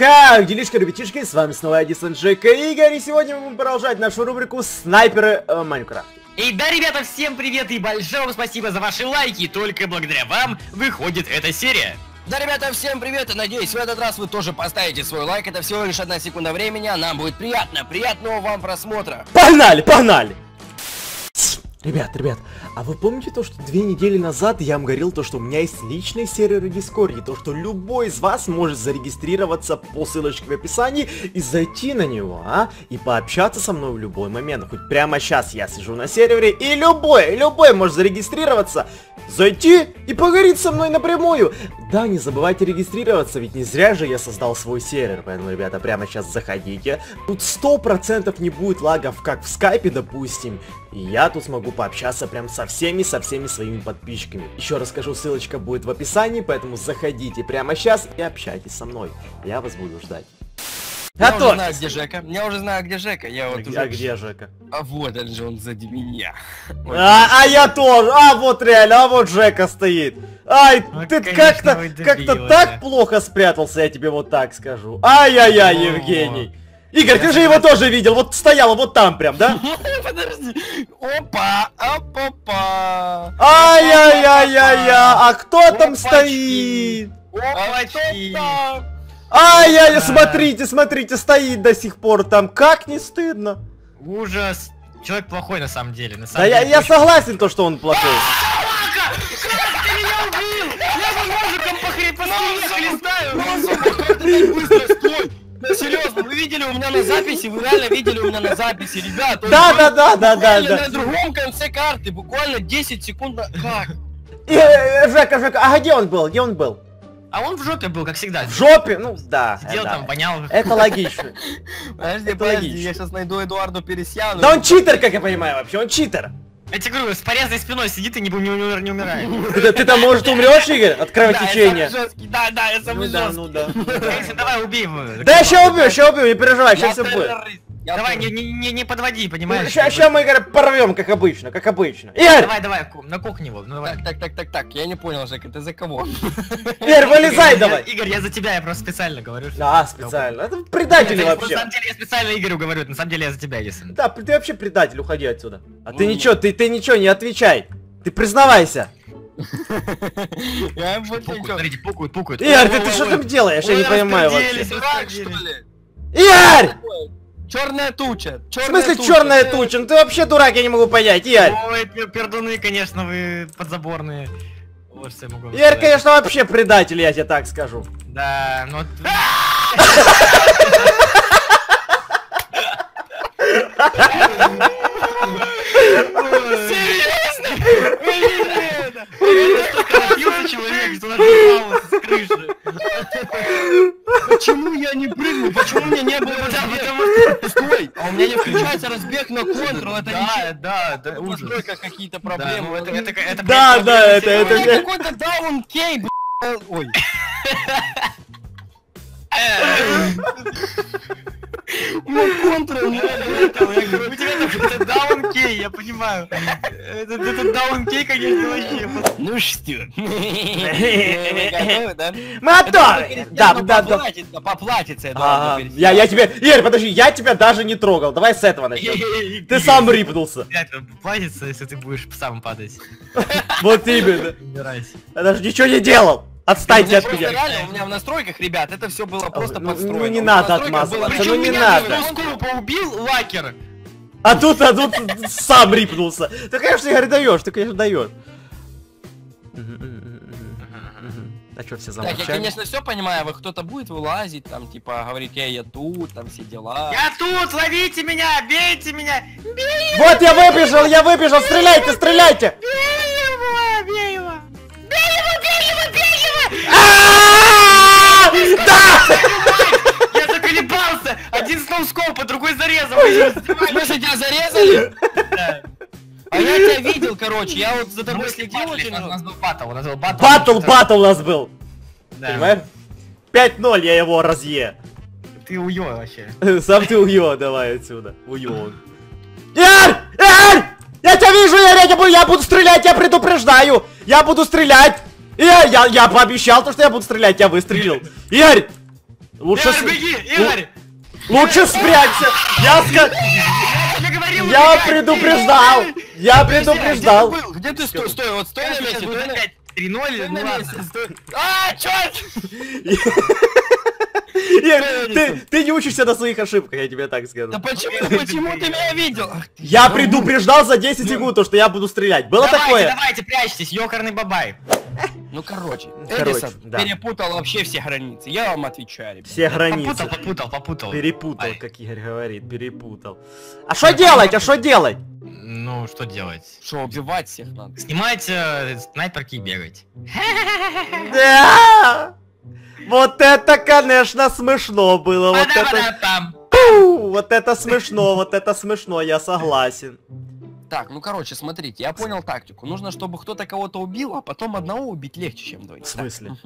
Как делишки, ребятишки, с вами снова я, Дисан Джека Игорь, и сегодня мы будем продолжать нашу рубрику «Снайперы э, Майнкрафт». И да, ребята, всем привет и большое вам спасибо за ваши лайки, только благодаря вам выходит эта серия. Да, ребята, всем привет и надеюсь, в этот раз вы тоже поставите свой лайк. Это всего лишь одна секунда времени, а нам будет приятно. Приятного вам просмотра. Погнали, погнали! Ребят, ребят, а вы помните то, что две недели назад я вам говорил то, что у меня есть личный сервер в Дискорде, то, что любой из вас может зарегистрироваться по ссылочке в описании и зайти на него, а? И пообщаться со мной в любой момент. Хоть прямо сейчас я сижу на сервере, и любой, любой может зарегистрироваться, зайти и поговорить со мной напрямую. Да, не забывайте регистрироваться, ведь не зря же я создал свой сервер, поэтому, ребята, прямо сейчас заходите. Тут сто процентов не будет лагов, как в скайпе, допустим, и я тут смогу пообщаться прям со всеми, со всеми своими подписчиками. Еще раз скажу, ссылочка будет в описании, поэтому заходите прямо сейчас и общайтесь со мной. Я вас буду ждать. Я уже знаю, где Жека. Я уже знаю, где Жека. Я вот а, уже... где Жека? А вот он же, он сзади меня. А, а я тоже. А вот реально, а вот Жека стоит. Ай, Ну, ты как-то как-то так плохо спрятался, я тебе вот так скажу. Ай-яй-яй, О. Евгений. Игорь, ты же его тоже видел, вот стоял вот там прям, да? Подожди. Опа, опа-па. Ай-яй-яй-яй-яй, а кто там стоит? А? Ай-яй, Да. смотрите, смотрите, стоит до сих пор там, как не стыдно. Ужас. Человек плохой на самом деле. На Да самом я, деле, я очень- согласен, то, что он плохой. Собака! Как ты меня убил? Я бы ножиком по хре- по спине хлестаю. Как ты так быстро? Стой! Серьезно, вы видели у меня на записи, вы реально видели у меня на записи, ребят. Да, да, да, да, да. На другом конце карты, буквально 10 секунд. на- Как? И, э, Жека, Жека, а где он был? Где он был? А он в жопе был, как всегда. В жопе? Ну, да. Сидел да. там, вонял. Это логично. Подожди, Это подожди, логично. я сейчас найду Эдуарду Пересьяну. Да он читер, как я понимаю, вообще, он читер. Я тебе говорю, с порезанной спиной сидит и не, не, умер- не умирает. Ты, ты там, может, умрешь, Игорь, от Да, кровотечения? да, да, я Ну самый да, жесткий. ну да. Если давай убей его. Да я ща убью, ща убью, не переживай, сейчас все будет. Я Давай, не, не, не, не подводи, понимаешь? Сейчас мы, Игорь, порвем, как обычно, как обычно. Игорь, Давай, давай, на кухне его. Ну, давай. Так, так, так, так, так, я не понял, Жека, ты за кого? Игорь, вылезай давай. Игорь, я за тебя, я просто специально говорю. что- Да, специально. Это предатель Нет, На вообще. самом деле я специально Игорю говорю, на самом деле я за тебя, если. Да, ты вообще предатель, уходи отсюда. А ты Ну, ничего, ты, ты ничего не отвечай. Ты признавайся. Я больше ничего. смотрите, пукают, пукают. Игорь, ты, что там делаешь? Я не понимаю вообще. Игорь! Черная туча. В смысле черная туча? Ну ты вообще дурак, я не могу понять, Игорь. Ой, пер- пердуны, конечно, вы подзаборные. Вот что я могу сказать. конечно, вообще предатель, я тебе так скажу. Да, ну... Серьезно? Напился человек, что нажимался с крыши. Почему я не прыгну? Почему у меня не было разбега? Стой! А у меня не включается разбег на контрол, это Да, да, да, ужас. какие-то проблемы. ну, это, это, это, Да, блядь, да, это- это- какой-то даун кей, бля. Ой. У меня контрол не работал, я говорю, У тебя это- даункей, я понимаю. Это, даункей, конечно, вообще. Ну что? Вы готовы, да? Мы готовы. Да, Ну, да, да. поплатится, А, Пересьяну. Я, я тебе, Игорь, подожди, я тебя даже не трогал. Давай с этого начнем. Ты сам рипнулся. Платится, если ты будешь сам падать. Вот именно. Я даже ничего не делал. Отстаньте Ну, от меня. реально, у меня в настройках, ребят, это все было просто ну, подстроено. ну, не У меня в надо отмазываться, ну, Причем не меня надо. Скору поубил лакер. А тут, а тут сам рипнулся. Ты, конечно, Игорь, даешь, ты, конечно, даешь. А что, все Так, я, замолчали? конечно, все понимаю, вы кто-то будет вылазить, там, типа, говорить, эй, я тут, там, все дела. Я тут, ловите меня, бейте меня. Бей Вот я выбежал, я выбежал, стреляйте, стреляйте! его, бей его. Смысле, тебя зарезали? А я тебя видел, короче, я вот за тобой следил очень У нас был батл, у нас был батл. Батл, батл у нас был. Понимаешь? 5-0 я его разъе. Ты уё вообще. Сам ты уё, давай отсюда. Уё. Игорь! Игорь! Я тебя вижу, я, тебя буду, я буду стрелять, я предупреждаю! Я буду стрелять! Игорь, я, я пообещал то, что я буду стрелять, я выстрелил. Игорь! Лучше, Игорь, беги, Игорь! Лучше спрячься! Я сказал... Я предупреждал! Я предупреждал! Где ты стой? Стой, вот стой на месте, стой на 3-0, ну ладно. А, чёрт! Ты, ты не учишься на своих ошибках, я тебе так скажу. Да почему, почему ты меня видел? Я предупреждал за 10 секунд, то, что я буду стрелять. Было Давайте, такое? давайте, прячьтесь, ёкарный бабай. Ну короче, Короче, Эдисон да. перепутал вообще все границы. Я вам отвечаю. Все границы. Попутал, попутал, попутал. Перепутал, Ай. как Игорь говорит, перепутал. А что делать, а что делать? Ну, что делать? Что, убивать всех надо? Снимать э, снайперки и бегать. Да! Вот это, конечно, смешно было. Вот это, вот это смешно, вот это смешно, я согласен. Так, ну короче, смотрите, я понял тактику. Нужно, чтобы кто-то кого-то убил, а потом одного убить легче, чем двоих. В смысле?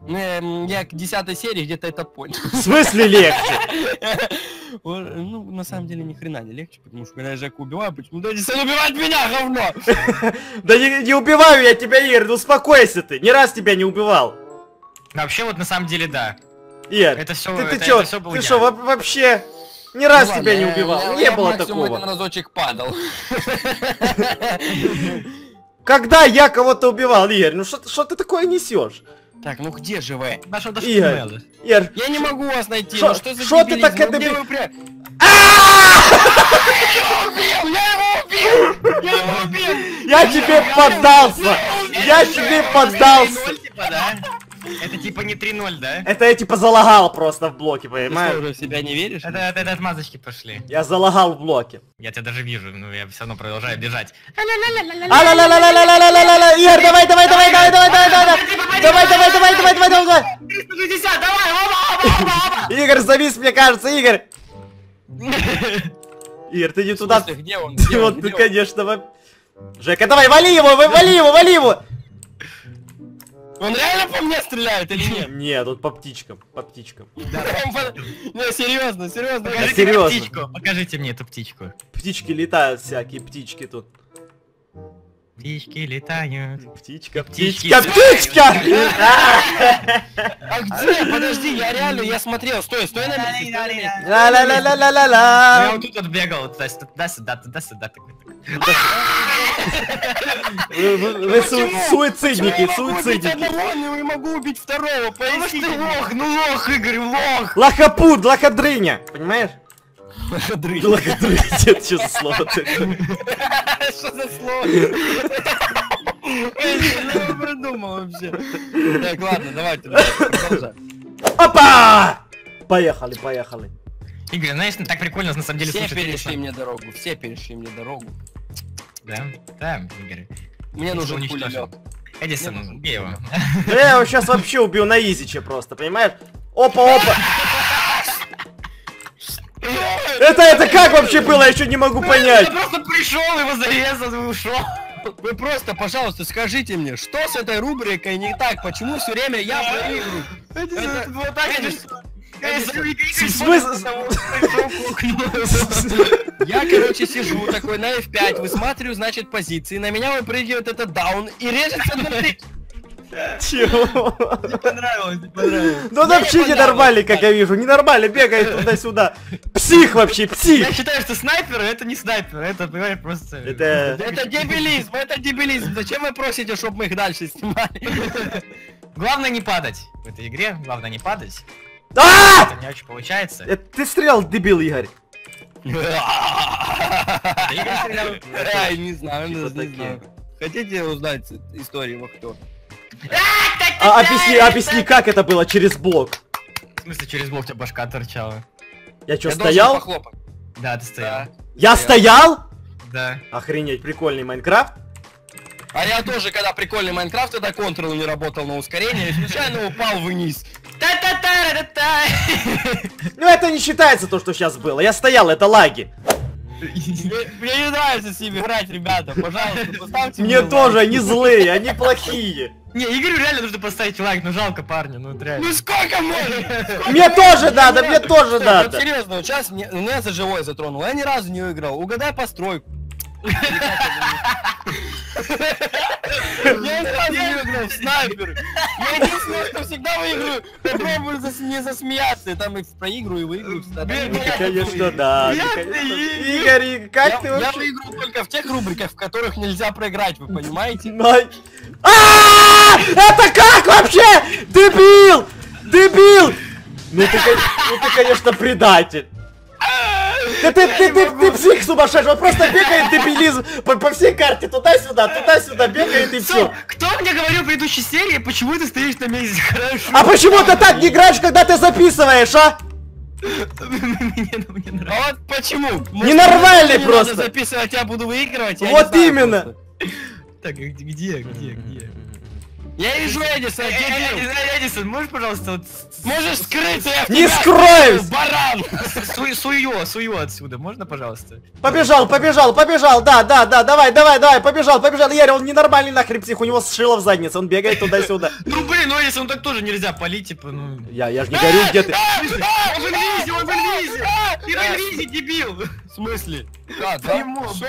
Ну, я к десятой серии где-то это понял. В смысле легче? Ну, на самом деле, ни хрена не легче, потому что когда я Жеку убиваю, почему-то Эдисон убивает меня, говно! Да не, не убиваю я тебя, Игорь, ну успокойся ты. Ни раз тебя не убивал. Вообще, вот на самом деле, да. Игорь, Это всё- ты, ты это- чё, это всё был ты я. что, во- вообще ни раз Ну тебя ладно, не я- убивал? я- не я было максимум один такого. разочек падал. Когда я кого-то убивал, Игорь, ну что что ты такое несешь? Так, ну где же вы? Даже Игорь. Игорь, Я не могу вас найти, Шо- ну что за шо ты так Ну это где би- вы пря- я тебе поддался! Я тебе поддался! 3-0, да? Это типа не 3-0, да? Это я типа залагал просто в блоке, Ты что, понимаешь? уже в себя не веришь? Это, это, это отмазочки пошли. Я залагал в блоке. Я тебя даже вижу, но я все равно продолжаю бежать. Игорь, давай, давай, давай, давай, давай, давай, давай! Давай, давай, давай, давай, давай, давай, давай! 360, давай, оба, оба, оба, оба! Игорь завис, мне кажется, Игорь! Игорь, ты не В туда... смысле, где он? Где Ты он? вот, Где ты, он? конечно, во- Жека, давай, вали его, вы- вали его, вали его! Он реально по мне стреляет или нет? Нет, тут по птичкам, по птичкам. Он Не, серьезно, серьезно. Покажите птичку, покажите мне эту птичку. Птички летают всякие, птички тут. Птички летают. Птичка, птичка, птичка! А где? Подожди, я реально, я смотрел. Стой, стой на месте. ла ла ла ла ла ла ла Я вот тут отбегал, туда-сюда, туда-сюда. Вы суицидники, суицидники. Я не могу убить второго, поясни. Ну лох, ну лох, Игорь, лох. Лохопуд, лоходрыня, понимаешь? Дрыщ. Лоходрыня, это что за слово такое? Что за слово? Я придумал вообще? Так, ладно, давайте. Опа! Поехали, поехали. Игорь, знаешь, так прикольно, на самом деле, Все перешли Эдисона. мне дорогу, все перешли мне дорогу. Да, да, Игорь. Мне нужен пулемет. Эдисон, нужен убей его. Да я его сейчас вообще убью на изиче просто, понимаешь? Опа, опа. Это, это как вообще было, я еще не могу понять. Я просто пришел, его зарезал и ушел. Вы просто, пожалуйста, скажите мне, что с этой рубрикой не так? Почему все время я проигрываю? Это- вот так? Я, короче, сижу такой на F5, высматриваю, значит, позиции, на меня выпрыгивает этот даун и режется на. Чего? Понравилось, понравилось. Ну он Мне вообще понравилось, ненормальный, как я вижу. Ненормально бегает туда-сюда. Псих вообще, псих. Я считаю, что снайперы это не снайперы, это, понимаешь, просто... Это... Это дебилизм, это дебилизм. Зачем вы просите, чтобы мы их дальше снимали? Главное не падать в этой игре, главное не падать. А! Это не очень получается. Это Ты стрелял, дебил, Игорь. Ай, не знаю, Типа не такие. знаю. Хотите узнать историю вахтера? А, объясни, объясни, как это было через блок. В смысле, через блок у тебя башка торчала? Я что, стоял? Да, ты стоял. Я стоял? Да. Охренеть, прикольный Майнкрафт. А я тоже, когда прикольный Майнкрафт, тогда контрол не работал на ускорение, и случайно упал вниз. Та-та-та-ра-та-та. Ну это не считается то, что сейчас было. Я стоял, это лаги. Мне не нравится с ними играть, ребята. Пожалуйста, поставьте Мне тоже, они злые, они плохие. Не, Игорю реально нужно поставить лайк, ну жалко парня, ну реально. Ну сколько можно? Мне тоже надо, мне тоже надо. серьезно, сейчас мне- меня за живое затронул. Я ни разу не выиграл. Угадай постройку. Я ни разу не выиграл в снайпер. Я единственное, что всегда выиграю, попробую не засмеяться. И там и проиграю, и выиграю. всегда. Ну, Конечно, да. Я- ну, я- Игорь, как Я, ты я вообще... выиграю только в тех рубриках, в которых нельзя проиграть, вы понимаете? Най- А, Это как вообще? Дебил! Дебил! Ну ты, ну ты, конечно, предатель. Да ты, ты, ты, ты псих сумасшедший, он просто бегает дебилизм по, по всей карте, туда-сюда, туда-сюда, бегает и все. Кто, мне говорил в предыдущей серии, почему ты стоишь на месте? Хорошо. А почему ты так не играешь, когда ты записываешь, а? Мне нравится. А вот почему? Ненормальный не просто. Записывать, я буду выигрывать. Вот именно. Так, где, где, где? Я вижу Эдисона, Э, где э, дебил? э, Эдисон, можешь, пожалуйста, вот Можешь скрыться, я в Не скроюсь! Баран! с- су- сую, сую отсюда, можно, пожалуйста? Побежал, побежал, побежал, да, да, да, давай, давай, давай, побежал, побежал. Ярь, он ненормальный нахрен псих, у него сшило в заднице, он бегает туда-сюда. Ну блин, ну Эдисон так тоже нельзя палить, типа, ну... Я, я же не говорю, где ты. Он в инвизе, он в инвизе! Ты в инвизе, дебил! В смысле? А, да? Гемоте.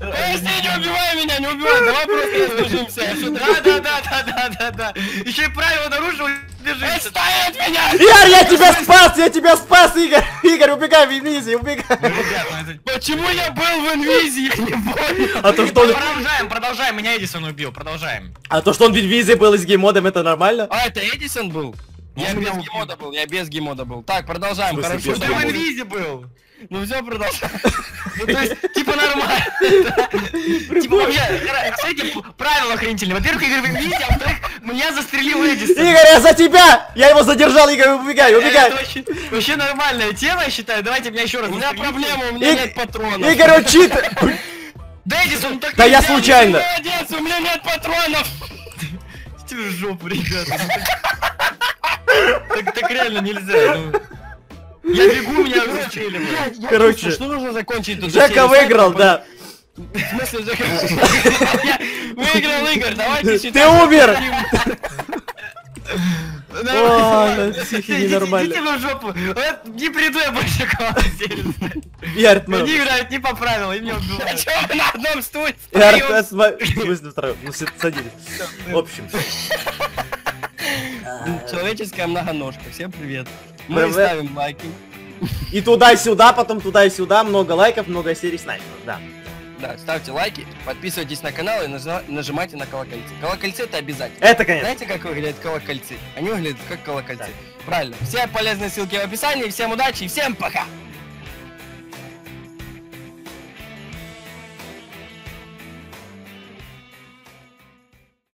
Подожди, не убивай меня, не убивай, давай просто разбежимся. Я что-то- Да, да, да, да, да, да, да. Еще и правила нарушил, бежишь. Отстань от меня! Ярь, я тебя спас, я тебя спас, Игорь! Игорь, убегай в инвизе, убегай! Ребят, ну Почему я был в инвизе, я не понял. А то, что он... Продолжаем, продолжаем, меня Эдисон убил, продолжааем. А то, что он в инвизе был и с геймодом, это нормально? А, это Эдисон был? Я без гемода был, я без гемода был. Так, продолжаем, хорошо. Ты в инвизе был. Ну все, продолжаем. Ну, то есть, типа нормально. Типа вообще, смотрите, правила охренительные. Во-первых, Игорь в инвизе, а во-вторых, меня застрелил Эдисон. Игорь, я за тебя! Я его задержал, Игорь, убегай, Это убегай! вообще, нормальная тема, я считаю. Давайте меня еще раз У меня проблема, у меня нет патронов. Игорь, он чит! Да, Эдисон, ну так Да я случайно! Молодец, у меня нет патронов. Идите в жопу, ребята. Так, так реально нельзя. Я бегу, меня расстреливают. Короче, Что нужно закончить тут? Жека выиграл, да. В смысле, Жека? Я Выиграл Игорь, давайте Ты умер! О, на психи ненормально. Идите в жопу. Вот не приду я больше к вам, ну... Они играют не по правилам, и А убивают. чё вы на одном стуле? В смысле втроём? Ну, садились. В общем. Человеческая многоножка, всем привет. Мы Привет. ставим лайки. И туда-сюда, потом туда-сюда, много лайков, много серий снайперов, да. Да, ставьте лайки, подписывайтесь на канал и нажимайте на колокольцы. Колокольцы это обязательно. Это, конечно. Знаете, как выглядят колокольцы? Они выглядят как колокольцы. Правильно. Все полезные ссылки в описании. Всем удачи и всем пока!